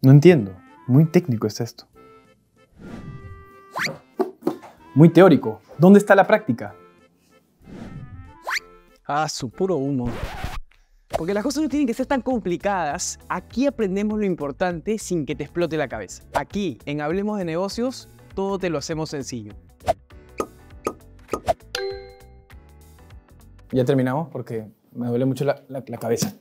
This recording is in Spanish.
No entiendo. Muy técnico es esto. Muy teórico. ¿Dónde está la práctica? Ah, su puro humo. Porque las cosas no tienen que ser tan complicadas. Aquí aprendemos lo importante sin que te explote la cabeza. Aquí, en Hablemos de Negocios, todo te lo hacemos sencillo. Ya terminamos porque me duele mucho la, la cabeza.